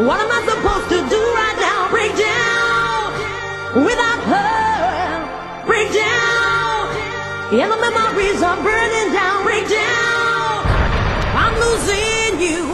What am I supposed to do right now? Break down without her. Break down. And the memories are burning down. Break down. I'm losing you.